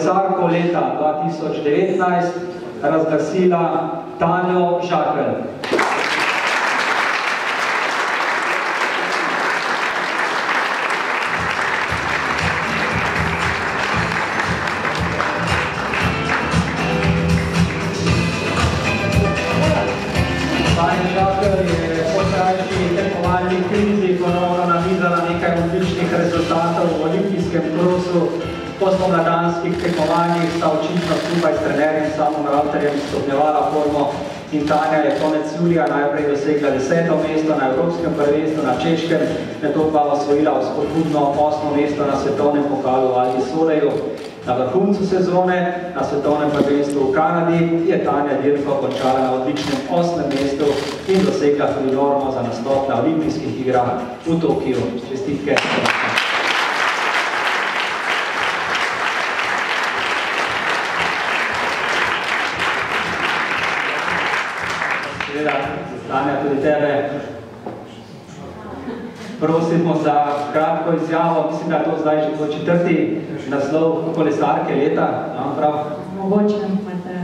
Sarko leta 2019 razglasila Tanjo Žakelj. Tanja Žakelj je po krajši tekmovalni krizi Po spomladanskih tekmovanjih sta očitno skupaj s trenerjem Samom Rauterjem stopnjevala formo in Tanja je konec julija najprej dosegla deseto mesto na Evropskem prvenstvu na Češkem, nato pa osvojila vzpodbudno osmo mesto na svetovnem pokalu v Aldi Soleju. Na vrhuncu sezone, na svetovnem prvenstvu v Kanadi, je Tanja dirko končala na odličnem osmem mestu in dosegla tudi normo za nastop na olimpijskih igrah v Tokiju. Čestitke. Seveda, Tanja, tudi tebe prosimo za kratko izjavo. Mislim, da je to zdaj že četrti naslov kolesarke leta. Prav? Mogoče imate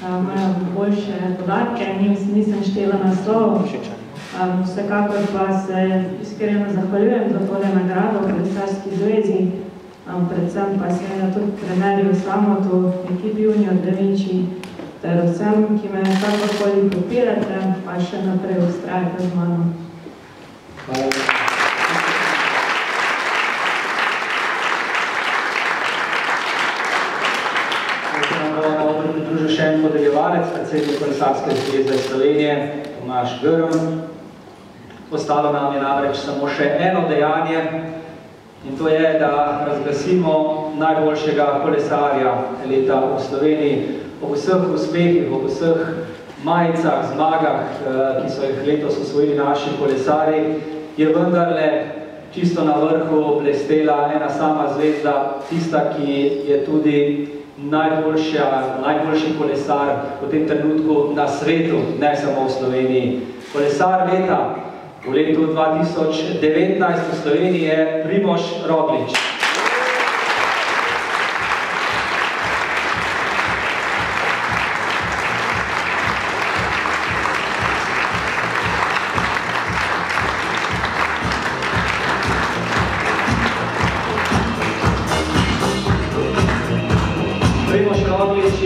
imajo boljše podatke, nis, nisem štela naslov. Um, vsekakor pa se iskreno zahvaljujem za tole nagrado v Kolesarski zvezi, um, predvsem pa seveda tudi trenerju Samotu, ekipi Junior Devinči, ter vsem, ki me kakorkoli podpirate, pa še naprej ustrajate z mano. Hvala. Družil še en podeljevalec, predsednik Kolesarske zveze Slovenije, Tomaš Grm. Ostalo nam je namreč samo še eno dejanje in to je, da razglasimo najboljšega kolesarja leta v Sloveniji. Ob vseh uspehih, ob vseh majicah, zmagah, ki so jih letos osvojili naši kolesari, je vendarle čisto na vrhu blestela ena sama zvezda, tista, ki je tudi najboljša, najboljši kolesar v tem trenutku na svetu, ne samo v Sloveniji. Kolesar leta v letu 2019 v Sloveniji je Primož Roglič.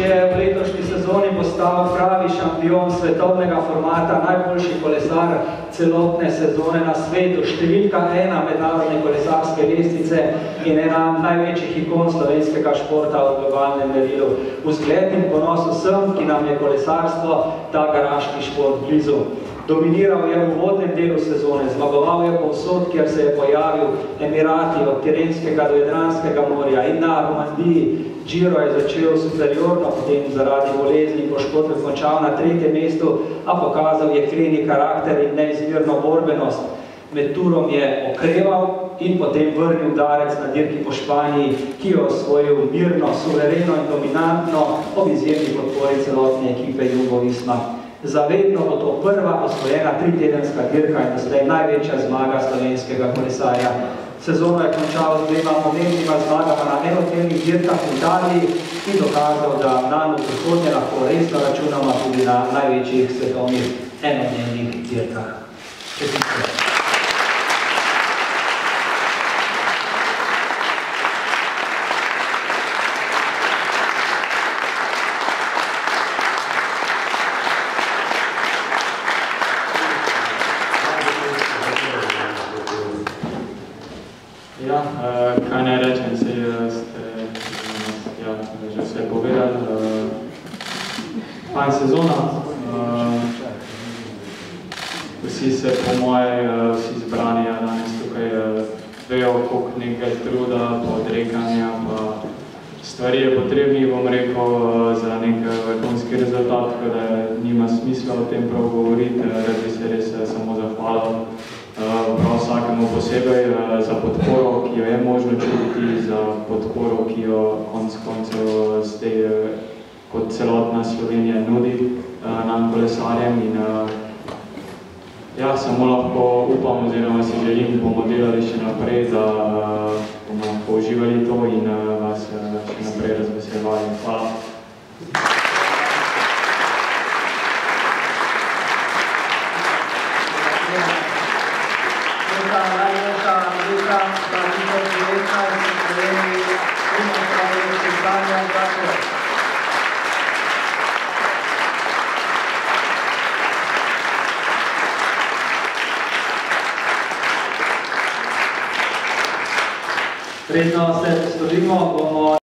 Je v letošnji sezoni postal pravi šampion svetovnega formata, najboljši kolesar celotne sezone na svetu, številka ena mednarodne kolesarske lestvice in ena največjih ikon slovenskega športa v globalnem merilu. Vzgled in ponos vsem, ki nam je kolesarstvo, ta garaški šport blizu. Dominiral je v uvodnem delu sezone, zmagoval je povsod, kjer se je pojavil Emirati, od Tirenskega do Jadranskega morja in na Romandiji. Giro je začel superiorno, potem zaradi bolezni poškodbe končal na tretjem mestu, a pokazal je kleni karakter in neizmirno borbenost. Med turom je okreval in potem vrnil udarec na dirki po Španiji, ki jo osvojil mirno, suvereno in dominantno ob izjemni podpori celotne ekipe Jugo Visma. Zavedno bo to prva osvojena tritedenska dirka in doslej največja zmaga slovenskega kolesarja. Sezono je končal z dvema pomembnima zmagama na enotelnih dirkah v Italiji in dokazal, da nam v prihodnje lahko resno računamo tudi na največjih svetovnih enodnevnih dirkah. Čestitke. Eh, kaj naj rečem, saj eh, ste ja, že vse povedali. Eh, Fajn sezona. Eh, vsi se po moje, eh, vsi zbrani ja, danes tukaj vejo, koliko nekaj truda, pa odrekanja, pa stvari je potrebnih, bom rekel, za nek vrhunski rezultat, tako da nima smisla o tem prav govoriti, rad bi se res samo zahvalil vsakemu posebej za podporo, ki jo je možno čutiti, za podporo, ki jo konc koncev zdaj kot celotna Slovenija nudi nam kolesarjem in ja, samo lahko upam oziroma si želim, bomo delali še naprej, da bomo použivali to in vas še naprej naprej razveseljevali. Hvala. Neka najboljša leta 2019 v Sloveniji ima pravi Šestanja Zakon. Predno se poslovimo, bomo